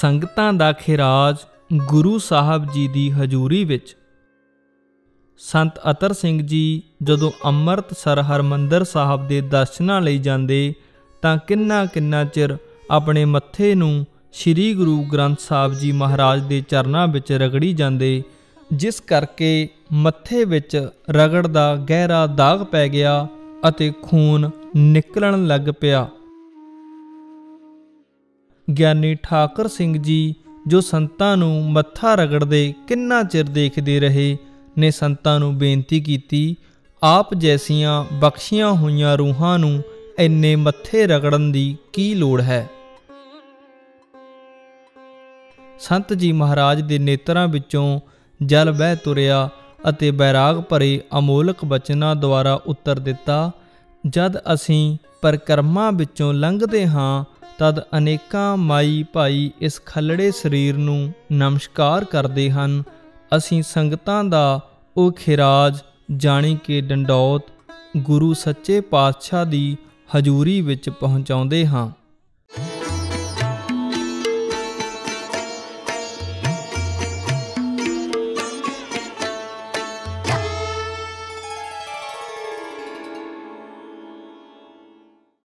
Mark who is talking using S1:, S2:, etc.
S1: ਸੰਗਤਾਂ ਦਾ ਖਿਰਾਜ ਗੁਰੂ ਸਾਹਿਬ ਜੀ ਦੀ ਹਜ਼ੂਰੀ ਵਿੱਚ। ਸੰਤ ਅਤਰ ਸਿੰਘ ਜੀ ਜਦੋਂ ਅੰਮ੍ਰਿਤਸਰ ਹਰਮੰਦਰ ਸਾਹਿਬ ਦੇ ਦਰਸ਼ਨਾਂ ਲਈ ਜਾਂਦੇ, ਤਾਂ ਕਿੰਨਾ ਕਿੰਨਾ ਚਿਰ ਆਪਣੇ ਮੱਥੇ ਨੂੰ ਸ੍ਰੀ ਗੁਰੂ ਗ੍ਰੰਥ ਸਾਹਿਬ ਜੀ ਮਹਾਰਾਜ ਦੇ ਚਰਨਾਂ ਵਿੱਚ ਰਗੜੀ ਜਾਂਦੇ, ਜਿਸ ਕਰਕੇ ਮੱਥੇ ਵਿੱਚ ਰਗੜ ਦਾ ਗਹਿਰਾ ਦਾਗ ਪੈ ਗਿਆ ਅਤੇ ਖੂਨ ਨਿਕਲਣ ਲੱਗ ਪਿਆ। ਗਿਆਨੀ ਠਾਕਰ ਸਿੰਘ ਜੀ, ਜੋ ਸੰਤਾਂ ਨੂੰ ਮੱਥਾ ਰਗੜਦੇ ਕਿੰਨਾ ਚਿਰ ਦੇਖਦੇ ਰਹੇ, ਨੇ ਸੰਤਾਂ ਨੂੰ ਬੇਨਤੀ ਕੀਤੀ, ਆਪ ਜੈਸੀਆਂ ਬਖਸ਼ੀਆਂ ਹੋਈਆਂ ਰੂਹਾਂ ਨੂੰ ਇੰਨੇ ਮੱਥੇ ਰਗੜਨ ਦੀ ਕੀ ਲੋੜ ਹੈ? ਸੰਤ ਜੀ ਮਹਾਰਾਜ ਦੇ ਨੇਤਰਾਂ ਵਿੱਚੋਂ ਜਲ ਵਹਿ ਤੁਰਿਆ ਅਤੇ ਬੈਰਾਗ ਭਰੇ ਅਮੋਲਕ ਬਚਨਾਂ ਦੁਆਰਾ ਉੱਤਰ ਦਿੱਤਾ, ਜਦ ਅਸੀਂ ਪਰਕਰਮਾ ਵਿੱਚੋਂ ਲੰਘਦੇ ਹਾਂ ਤਦ ਅਨੇਕਾਂ ਮਾਈ ਭਾਈ ਇਸ ਖੱਲੜੇ ਸਰੀਰ ਨੂੰ ਨਮਸਕਾਰ ਕਰਦੇ ਹਨ। ਅਸੀਂ ਸੰਗਤਾਂ ਦਾ ਉਹ ਖਿਰਾਜ ਜਾਣੀ ਕਿ ਡੰਡੌਤ ਗੁਰੂ ਸੱਚੇ ਪਾਤਸ਼ਾਹ ਦੀ ਹਜ਼ੂਰੀ ਵਿੱਚ ਪਹੁੰਚਾਉਂਦੇ ਹਾਂ।